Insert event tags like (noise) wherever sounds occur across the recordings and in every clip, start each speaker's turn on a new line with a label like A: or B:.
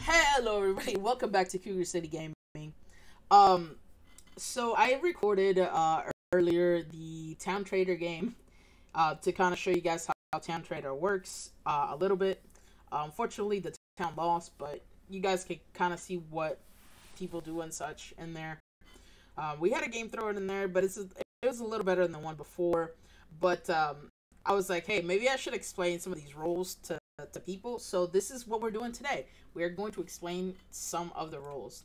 A: Hello, everybody. (laughs) Welcome back to Cougar City Gaming. Um, so I recorded uh earlier the Town Traitor game, uh, to kind of show you guys how, how Town Traitor works uh, a little bit. Uh, unfortunately, the town lost, but you guys can kind of see what people do and such in there. Uh, we had a game thrown in there, but it's it was a little better than the one before. But um, I was like, hey, maybe I should explain some of these rules to to people. So this is what we're doing today. We are going to explain some of the rules.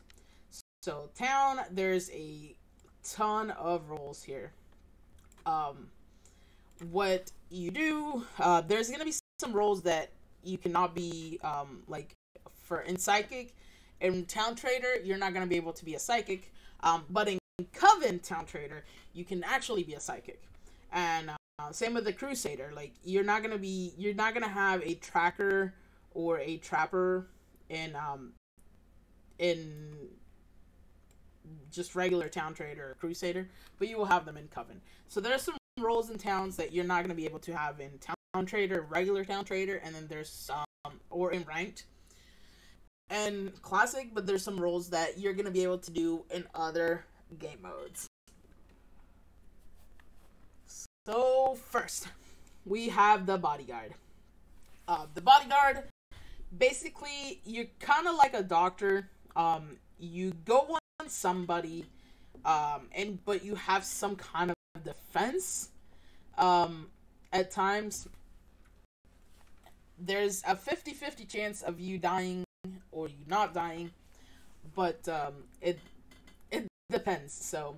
A: So town, there's a ton of rules here. Um, what you do, uh, there's gonna be some rules that you cannot be um like for in psychic. In town traitor, you're not gonna be able to be a psychic. Um, but in coven town traitor, you can actually be a psychic. And uh, same with the Crusader. Like you're not gonna be, you're not gonna have a tracker or a trapper in um in just regular town traitor or Crusader, but you will have them in Coven. So there's some roles in towns that you're not gonna be able to have in town traitor, regular town traitor, and then there's some or in ranked and classic, but there's some roles that you're gonna be able to do in other game modes. So first, we have the bodyguard. Uh, the bodyguard, basically, you're kind of like a doctor. Um, you go on somebody, um, and but you have some kind of defense. Um, at times, there's a 50-50 chance of you dying or you not dying, but um, it it depends. So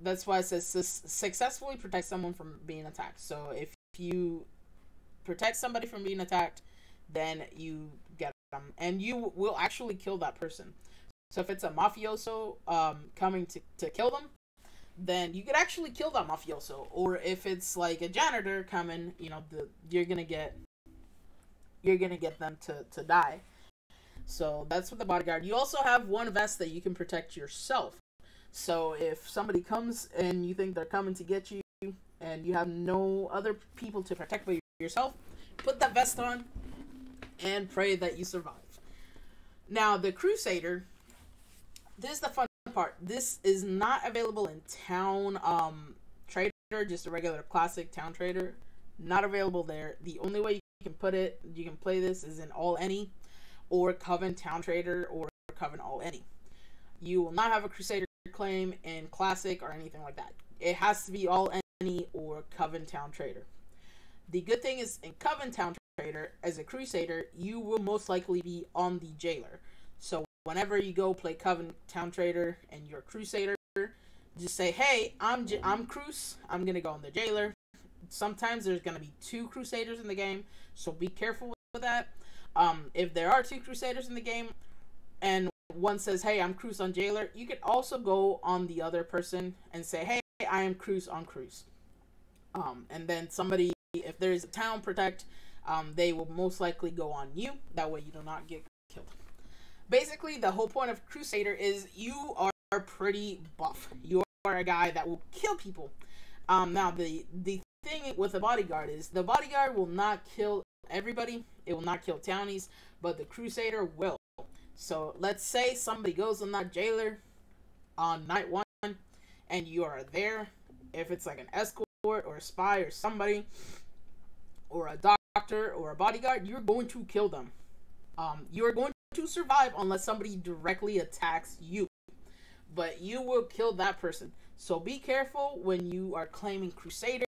A: that's why it says successfully protect someone from being attacked. So if you protect somebody from being attacked, then you get them, and you will actually kill that person. So if it's a mafioso um, coming to, to kill them, then you could actually kill that mafioso. Or if it's like a janitor coming, you know, the you're gonna get you're gonna get them to, to die. So that's what the bodyguard. You also have one vest that you can protect yourself. So if somebody comes and you think they're coming to get you and you have no other people to protect but yourself, put that vest on and pray that you survive. Now, the Crusader, this is the fun part. This is not available in town um, traitor, just a regular classic town traitor. Not available there. The only way you can put it, you can play this is in all any or Coven Town Traitor or Coven All Any. You will not have a Crusader claim in Classic or anything like that. It has to be All Any or Coven Town Traitor. The good thing is in Coven Town Traitor, as a Crusader, you will most likely be on the Jailer. So whenever you go play Coven Town Traitor and you're Crusader, just say, "Hey, I'm J- I'm Cruz. I'm gonna go on the Jailer." Sometimes there's gonna be two Crusaders in the game, so be careful with that. Um, if there are two Crusaders in the game, and one says, "Hey, I'm Cruz on Jailer," you could also go on the other person and say, "Hey, I am Cruz on Cruz." Um, and then somebody, if there's a town protect, um, they will most likely go on you. That way, you do not get killed. Basically, the whole point of Crusader is you are pretty buff. You are a guy that will kill people. Um, now, the the thing with the bodyguard is the bodyguard will not kill everybody. It will not kill townies, but the Crusader will. So let's say somebody goes on that jailer on night one, and you are there. If it's like an escort or a spy or somebody, or a doctor or a bodyguard, you're going to kill them. Um, you are going to survive unless somebody directly attacks you. But you will kill that person. So be careful when you are claiming Crusader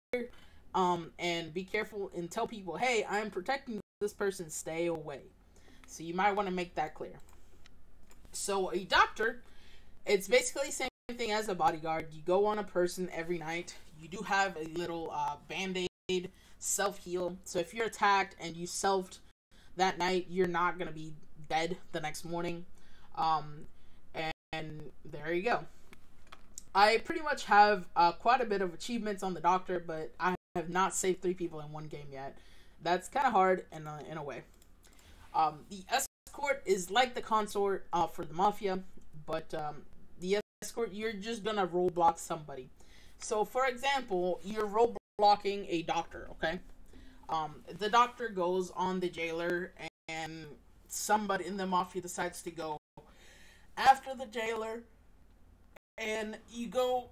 A: um, and be careful and tell people, hey, I'm protecting this person, stay away. So you might want to make that clear. So a doctor, it's basically the same thing as a bodyguard. You go on a person every night. You do have a little uh, band-aid, self-heal. So if you're attacked and you selfed that night, you're not going to be dead the next morning. Um, and, and there you go. I pretty much have uh, quite a bit of achievements on the doctor, but I have not saved three people in one game yet. That's kind of hard in a, in a way. Um, the escort is like the consort uh, for the mafia, but um, the escort you're just gonna roadblock somebody. So, for example, you're roadblocking a doctor. Okay, um, the doctor goes on the jailer and somebody in the mafia decides to go after the jailer, and you go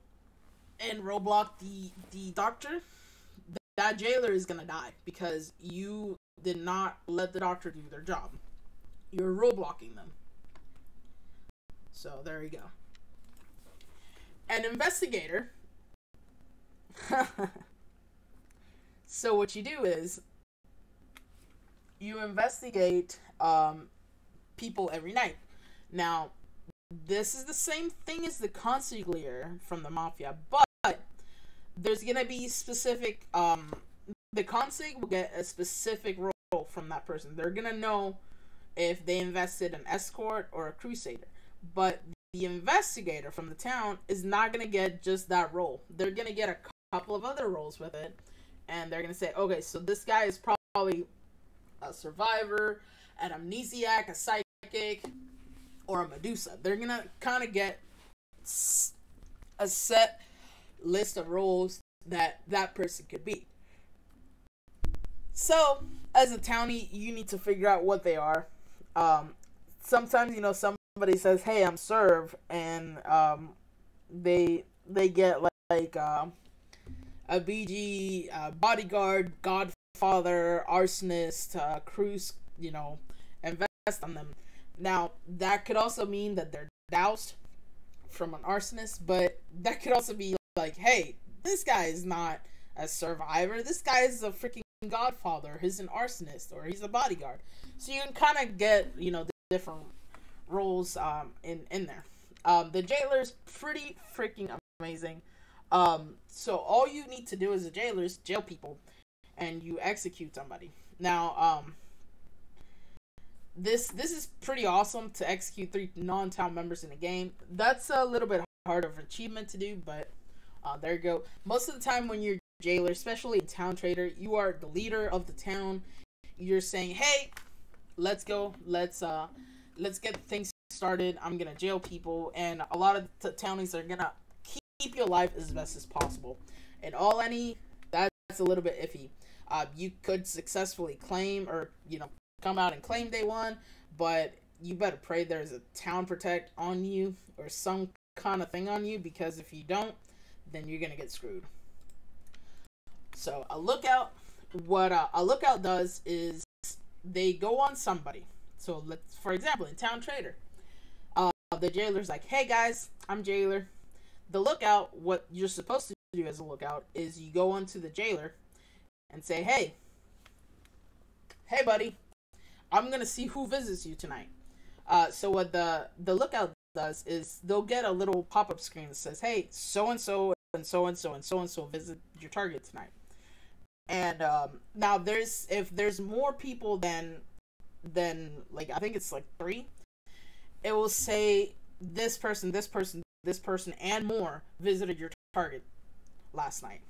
A: and roadblock the the doctor, that jailer is gonna die because you did not let the doctor do their job. You're roadblocking them. So there you go. An investigator. (laughs) so what you do is you investigate um, people every night. Now, this is the same thing as the consigliere from the mafia, but there's gonna be specific. Um, the consig will get a specific role from that person. They're gonna know if they invested an escort or a crusader, but the investigator from the town is not gonna get just that role. They're gonna get a couple of other roles with it, and they're gonna say, okay, so this guy is probably a survivor, an amnesiac, a psychic, or a Medusa. They're gonna kind of get a set list of roles that that person could be. So, as a townie, you need to figure out what they are. Um, sometimes, you know, somebody says, "Hey, I'm serve," and um, they they get like, like uh, a BG uh, bodyguard, Godfather, arsonist, uh, cruise, you know, invest on them. Now, that could also mean that they're doused from an arsonist, but that could also be like, hey, this guy is not a survivor. This guy is a freaking godfather. He's an arsonist or he's a bodyguard. So you can kind of get, you know, the different roles um, in, in there. Um, the jailer's pretty freaking amazing. Um, so all you need to do as a jailer is jail people and you execute somebody. Now, um, this this is pretty awesome to execute three non-town members in a game. That's a little bit hard of achievement to do, but uh, there you go. Most of the time when you're jailer, especially in town traitor, you are the leader of the town. You're saying, "Hey, let's go. Let's uh, let's get things started. I'm gonna jail people, and a lot of the townies are gonna keep you alive as best as possible. And all any that's a little bit iffy. Uh, you could successfully claim or you know come out and claim day one, but you better pray there's a town protect on you or some kind of thing on you because if you don't, then you're gonna get screwed. So a lookout, what uh, a lookout does is they go on somebody. So let's, for example, in Town Traitor, uh, the jailer's like, "Hey guys, I'm jailer." The lookout, what you're supposed to do as a lookout is you go onto the jailer and say, "Hey, hey buddy, I'm gonna see who visits you tonight. Uh, so what the the lookout does is they'll get a little pop up screen that says, "Hey, so and so and so and so and so and so visit your target tonight." And um, now there's if there's more people than than like I think it's like three, it will say this person, this person, this person, and more visited your target last night.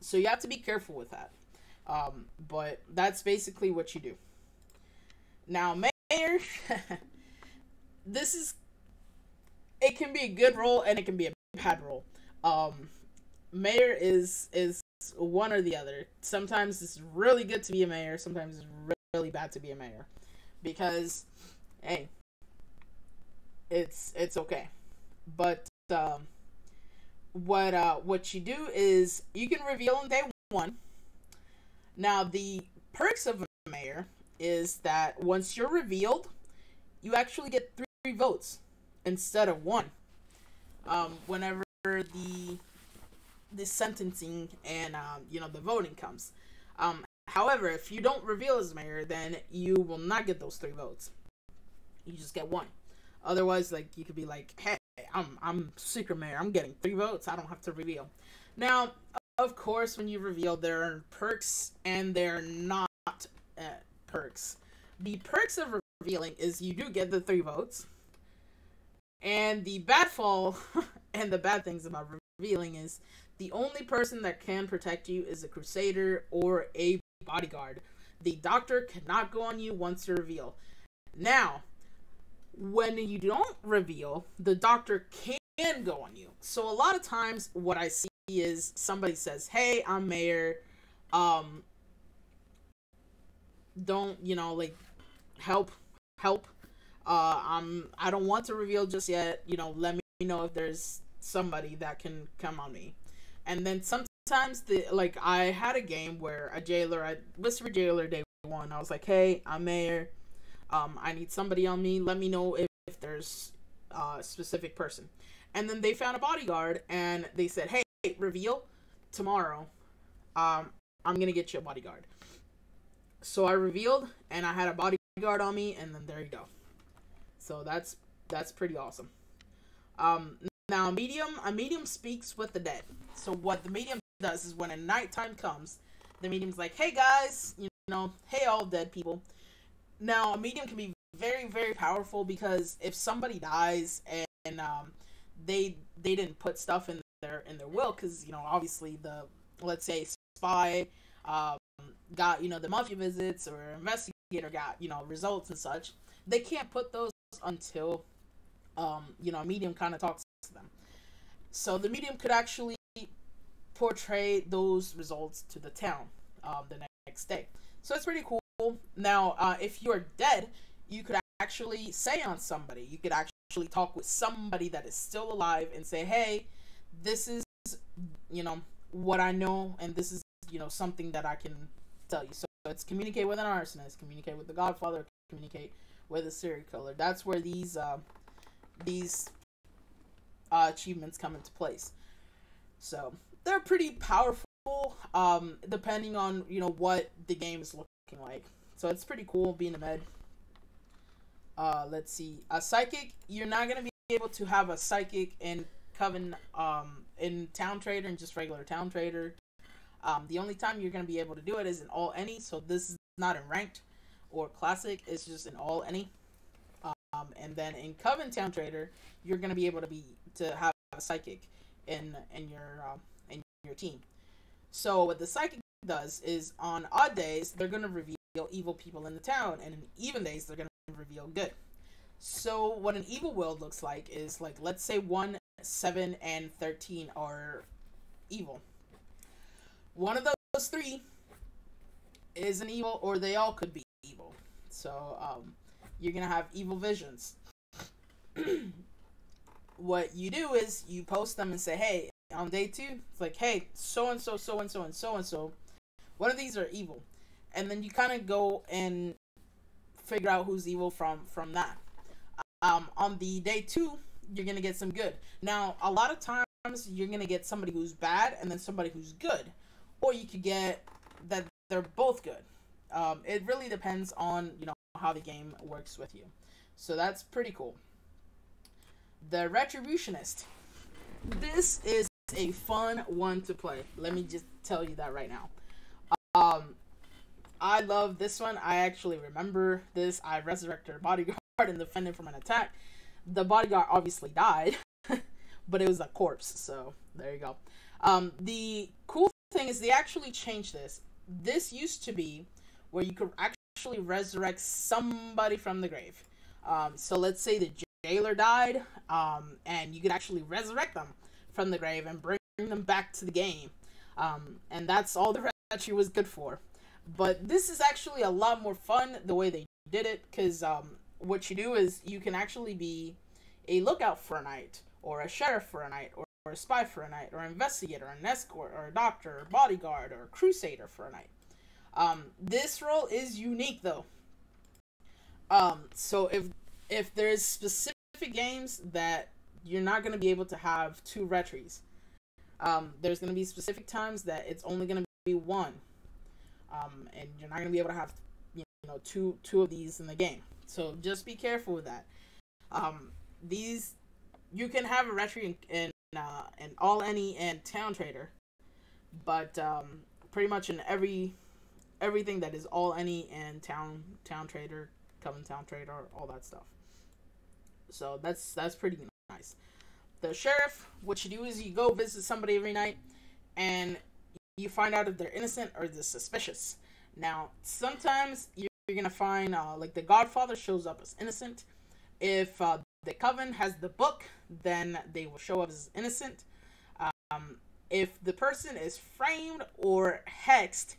A: So you have to be careful with that. Um, but that's basically what you do. Now, mayor, (laughs) this is it can be a good role and it can be a bad role. Um, mayor is is one or the other. Sometimes it's really good to be a mayor. Sometimes it's really bad to be a mayor, because hey, it's it's okay. But um, what uh, what you do is you can reveal on day one. Now the perks of a mayor is that once you're revealed, you actually get three votes instead of one. Um, whenever the the sentencing and um, you know the voting comes. Um, however, if you don't reveal as mayor, then you will not get those three votes. You just get one. Otherwise, like you could be like, "Hey, I'm I'm secret mayor. I'm getting three votes. I don't have to reveal." Now, of course, when you reveal, there are perks and they're not uh, perks. The perks of revealing is you do get the three votes. And the bad fall (laughs) and the bad things about revealing is the only person that can protect you is a crusader or a bodyguard. The doctor cannot go on you once you reveal. Now, when you don't reveal, the doctor can go on you. So a lot of times what I see is somebody says, "Hey, I'm mayor. Um don't you know like help help. Uh, I'm I don't want to reveal just yet. You know, let me know if there's somebody that can come on me. And then sometimes the like I had a game where a jailer, I whispered jailer day one. I was like, hey, I'm mayor. Um, I need somebody on me. Let me know if, if there's a specific person. And then they found a bodyguard and they said, hey, reveal tomorrow. Um, I'm gonna get you a bodyguard. So I revealed and I had a bodyguard on me, and then there you go. So that's that's pretty awesome. Um, now, a medium, a medium speaks with the dead. So what the medium does is when a nighttime comes, the medium's like, "Hey guys, you know, hey all dead people." Now, a medium can be very, very powerful because if somebody dies and, and um, they they didn't put stuff in their in their will, because you know, obviously the let's say spy um, got you know the mafia visits or investigator got you know results and such, they can't put those until um, you know a medium kind of talks. So the medium could actually portray those results to the town um, the next day. So it's pretty cool. Now, uh, if you're dead, you could actually say on somebody. You could actually talk with somebody that is still alive and say, "Hey, this is you know what I know, and this is you know something that I can tell you." So it's communicate with an arsonist, communicate with the Godfather, communicate with a serial killer. That's where these uh, these uh, achievements come into place. So they're pretty powerful, um, depending on you know what the game is looking like. So it's pretty cool being a med. Uh, let's see, a psychic. You're not gonna be able to have a psychic in Coven, um, in Town Traitor and just regular Town Traitor. Um, the only time you're gonna be able to do it is in all any. So this is not in ranked or classic. It's just in all any. Um, and then in Coven Town Traitor, you're gonna be able to be to have a psychic in in your um, in your team. So what the psychic does is on odd days they're gonna reveal evil people in the town, and in even days they're gonna reveal good. So what an evil world looks like is like let's say one, seven, and thirteen are evil. One of those three is an evil, or they all could be evil. So um, you're gonna have evil visions. (clears throat) what you do is you post them and say, hey, on day two, it's like, hey, so and so, so and so, and so and so, one of these are evil, and then you kind of go and figure out who's evil from from that. Um, on the day two, you're gonna get some good. Now, a lot of times you're gonna get somebody who's bad and then somebody who's good, or you could get that they're both good. Um, it really depends on you know how the game works with you. So that's pretty cool. The Retributionist. This is a fun one to play. Let me just tell you that right now. Um, I love this one. I actually remember this. I resurrected a bodyguard and defended from an attack. The bodyguard obviously died, (laughs) but it was a corpse. So there you go. Um, the cool thing is they actually changed this. This used to be where you could actually resurrect somebody from the grave. Um, so let's say the jailer died, um, and you could actually resurrect them from the grave and bring them back to the game. Um, and that's all the (laughs) retry was good for. But this is actually a lot more fun the way they did it, because um, what you do is you can actually be a lookout for a night, or a sheriff for a night, or, or a spy for a night, or an investigator, an escort, or a doctor, or bodyguard, or a crusader for a night. Um, this role is unique though. Um, so if if there's specific games that you're not going to be able to have two retries, um, there's going to be specific times that it's only going to be one, um, and you're not going to be able to have you know two two of these in the game. So just be careful with that. Um, these you can have a retry in in, uh, in all any and town traitor, but um, pretty much in every everything that is all any and town town traitor, coven town traitor, all that stuff. So that's that's pretty nice. The sheriff, what you do is you go visit somebody every night, and you find out if they're innocent or they're suspicious. Now, sometimes you're gonna find uh, like the Godfather shows up as innocent. If uh, the Coven has the book, then they will show up as innocent. Um, if the person is framed or hexed,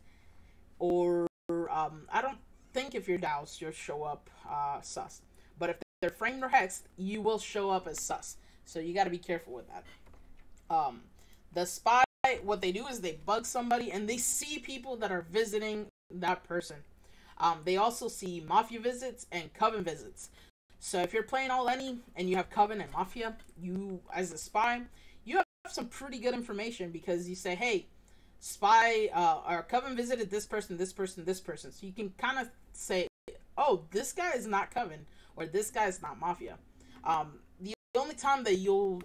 A: or um, I don't think if you're doused, you'll show up uh, sus. But if they're framed or hexed, you will show up as sus. So you got to be careful with that. Um, the spy, what they do is they bug somebody and they see people that are visiting that person. Um, they also see mafia visits and coven visits. So if you're playing all any and you have coven and mafia, you as a spy, you have some pretty good information because you say, hey, spy uh, or coven visited this person, this person, this person. So you can kind of say, oh, this guy is not coven or this guy is not mafia. Um, the only time that you'll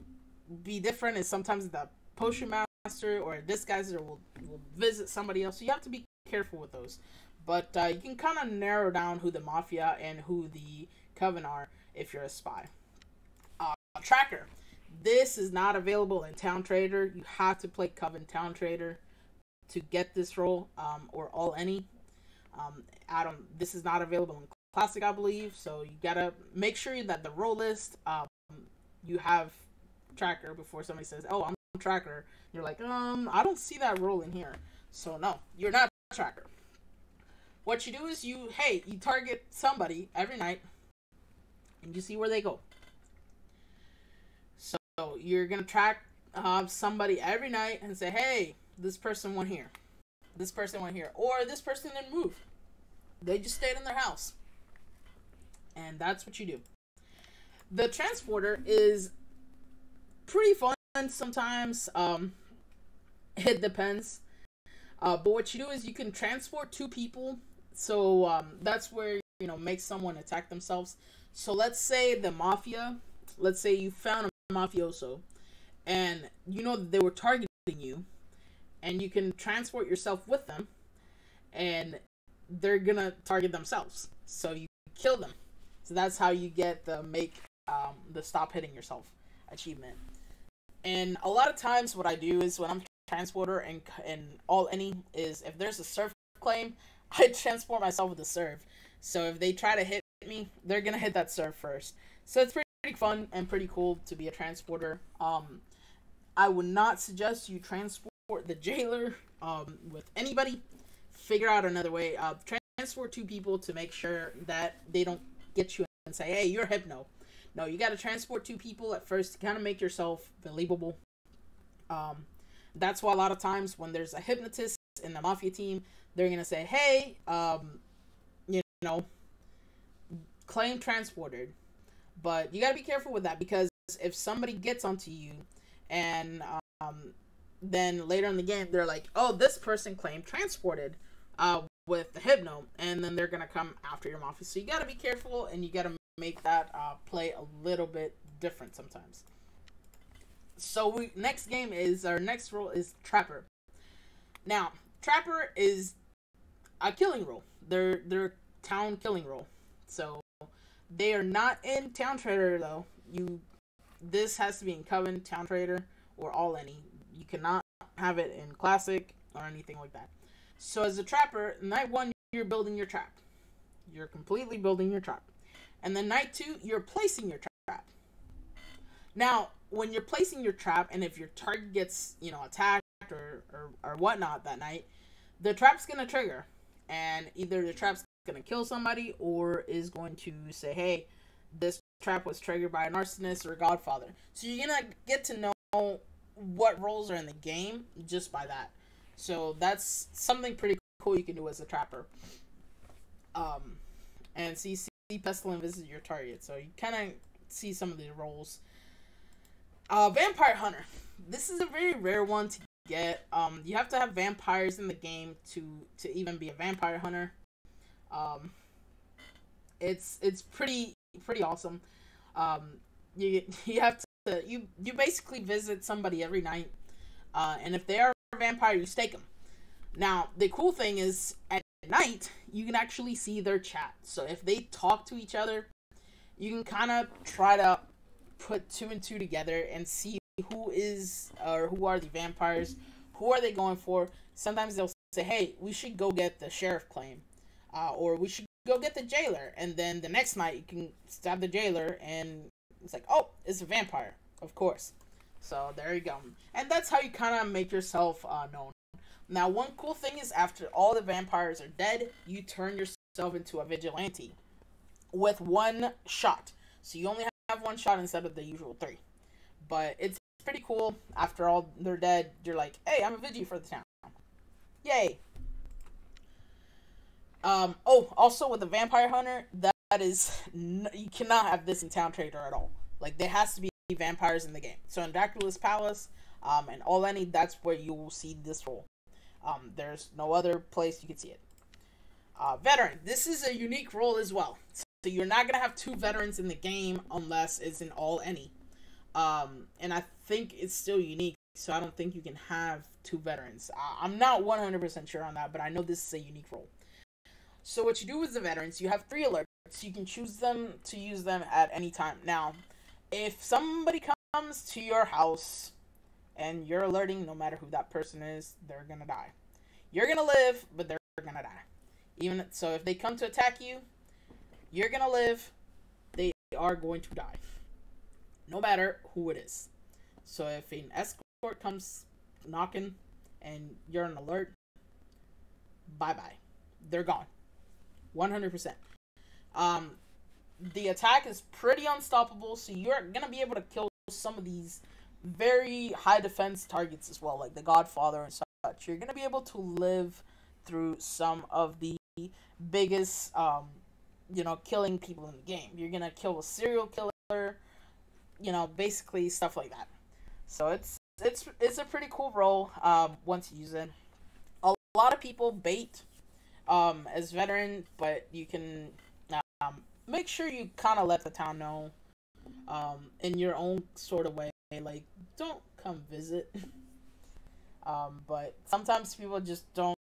A: be different is sometimes the potion master or this guy's will, will visit somebody else. So you have to be careful with those. But uh, you can kind of narrow down who the mafia and who the coven are if you're a spy. Uh, tracker. This is not available in Town Traitor. You have to play Coven Town Traitor to get this role um, or all any. Um, Adam, this is not available in Classic, I believe. So you gotta make sure that the role list um, you have tracker before somebody says, "Oh, I'm tracker." You're like, um, I don't see that role in here. So no, you're not tracker. What you do is you, hey, you target somebody every night, and you see where they go. So you're gonna track uh, somebody every night and say, hey, this person went here, this person went here, or this person didn't move. They just stayed in their house, and that's what you do. The transporter is pretty fun sometimes. Um, (laughs) it depends. Uh, but what you do is you can transport two people. So um, that's where you know make someone attack themselves. So let's say the mafia. Let's say you found a mafioso, and you know they were targeting you, and you can transport yourself with them, and they're gonna target themselves. So you kill them. So that's how you get the make um, the stop hitting yourself achievement. And a lot of times, what I do is when I'm transporter and and all any is if there's a serve claim, (laughs) I transport myself with the serve. So if they try to hit me, they're gonna hit that serve first. So it's pretty, pretty fun and pretty cool to be a transporter. Um, I would not suggest you transport the jailer um, with anybody. Figure out another way. Uh, transport two people to make sure that they don't get you and say, "Hey, you're hypno." No, you got to transport two people at first to kind of make yourself believable. Um, that's why a lot of times when there's a hypnotist in the mafia team, they're gonna say, "Hey, um, you know, claim transported," but you gotta be careful with that because if somebody gets onto you, and um, then later in the game they're like, "Oh, this person claimed transported," uh, with the hypno, and then they're gonna come after your mafia. So you gotta be careful, and you gotta make that uh, play a little bit different sometimes. So we next game is our next role is Trapper. Now, Trapper is a killing role. They're they're town killing role. So they are not in Town Traitor though. You this has to be in Coven, Town Traitor, or all any. You cannot have it in Classic or anything like that. So as a trapper, night one you're building your trap. You're completely building your trap. And then night two, you're placing your trap. Now, when you're placing your trap, and if your target gets, you know, attacked or, or, or whatnot that night, the trap's gonna trigger. And either the trap's gonna kill somebody or is going to say, hey, this trap was triggered by an arsonist or a godfather. So you're gonna get to know what roles are in the game just by that. So that's something pretty cool you can do as a trapper. Um, and CC pestilent visit your target. So you kind of see some of the roles. Uh, vampire hunter. This is a very rare one to get. Um, you have to have vampires in the game to to even be a vampire hunter. Um, it's it's pretty pretty awesome. Um, you (laughs) you have to you you basically visit somebody every night, uh, and if they are a vampire, you stake them. Now the cool thing is at night, you can actually see their chat. So if they talk to each other, you can kind of try to put two and two together and see who is or who are the vampires, who are they going for. Sometimes they'll say, "Hey, we should go get the sheriff claim," uh, or "We should go get the jailer." And then the next night, you can stab the jailer, and it's like, "Oh, it's a vampire, of course." So there you go, and that's how you kind of make yourself uh, known. Now, one cool thing is after all the vampires are dead, you turn yourself into a vigilante with one shot. So you only have one shot instead of the usual three. But it's pretty cool. After all, they're dead. You're like, hey, I'm a vigi for the town. Yay. Um. Oh, also with the vampire hunter, that is you cannot have this in Town Traitor at all. Like there has to be vampires in the game. So in Dracula's Palace, um, and All Any, that's where you will see this role. Um, there's no other place you can see it. Uh, veteran. This is a unique role as well. So you're not gonna have two veterans in the game unless it's in All Any. Um, and I think it's still unique, so I don't think you can have two veterans. I'm not 100% sure on that, but I know this is a unique role. So what you do with the veterans, you have three alerts. You can choose them to use them at any time. Now, if somebody comes to your house and you're alerting, no matter who that person is, they're gonna die. You're gonna live, but they're gonna die. Even so, if they come to attack you, you're gonna live. They are going to die no matter who it is. So if an escort comes knocking and you're on alert, bye bye. They're gone. 100%. Um, the attack is pretty unstoppable, so you're gonna be able to kill some of these very high defense targets as well, like the Godfather and such. You're gonna be able to live through some of the biggest, um, you know, killing people in the game. You're gonna kill a serial killer you know, basically stuff like that. So it's it's it's a pretty cool role um, once you use it. A lot of people bait um, as veteran, but you can um, make sure you kind of let the town know um, in your own sort of way. Like, don't come visit. (laughs) um, but sometimes people just don't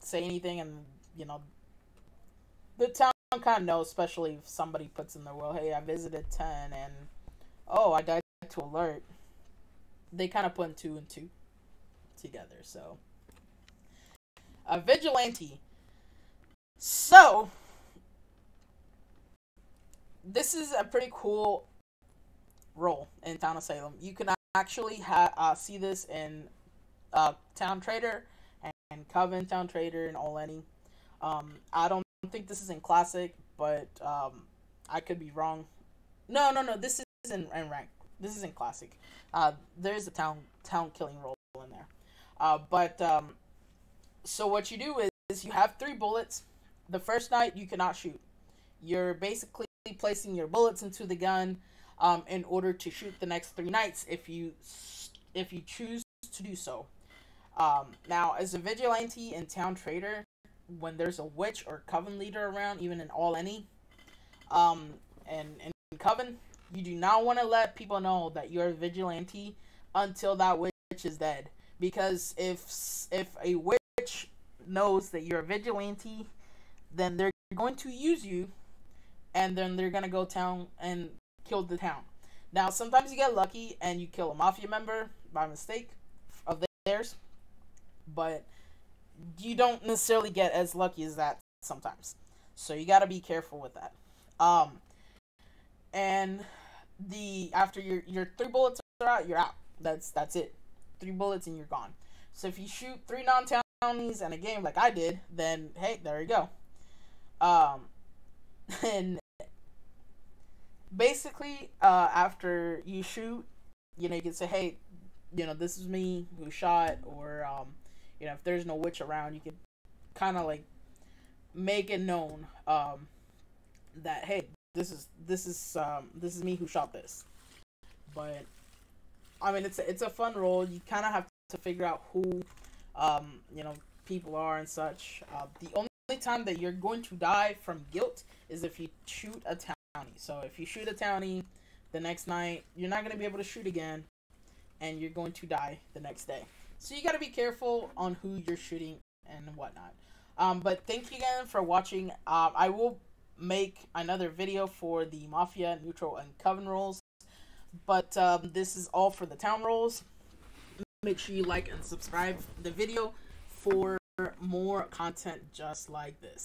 A: say anything, and you know, the town kind of knows, especially if somebody puts in the will, "Hey, I visited ten and." oh, I died to alert. They kind of put two and two together. So, a vigilante. So, this is a pretty cool role in Town of Salem. You can actually ha- uh, see this in uh, Town Traitor and, and Coven Town Traitor and All Any. Um, I don't think this is in Classic, but um, I could be wrong. No, no, no. This is in, in rank. This is in classic. Uh, there's a town town killing role in there. Uh, but um, so what you do is, is you have three bullets. The first night you cannot shoot. You're basically placing your bullets into the gun um, in order to shoot the next three nights if you if you choose to do so. Um, now, as a vigilante and town traitor, when there's a witch or coven leader around, even in all any, um, and in coven, you do not want to let people know that you're a vigilante until that witch is dead. Because if if a witch knows that you're a vigilante, then they're going to use you, and then they're gonna go town and kill the town. Now, sometimes you get lucky and you kill a mafia member by mistake of theirs, but you don't necessarily get as lucky as that sometimes. So you got to be careful with that. Um, and the after your your three bullets are out, you're out. That's that's it. Three bullets and you're gone. So if you shoot three non-townies in a game like I did, then hey, there you go. Um, (laughs) and basically, uh, after you shoot, you know, you can say, hey, you know, this is me who shot, or um, you know, if there's no witch around, you can kind of like make it known um that hey this is this is um this is me who shot this. But I mean, it's a, it's a fun role. You kind of have to figure out who, um, you know, people are and such. Uh, the only time that you're going to die from guilt is if you shoot a townie. So if you shoot a townie the next night, you're not going to be able to shoot again, and you're going to die the next day. So you got to be careful on who you're shooting and whatnot. Um, but thank you again for watching. Uh, I will make another video for the Mafia, Neutral, and Coven roles. But um, this is all for the town roles. Make sure you like and subscribe the video for more content just like this.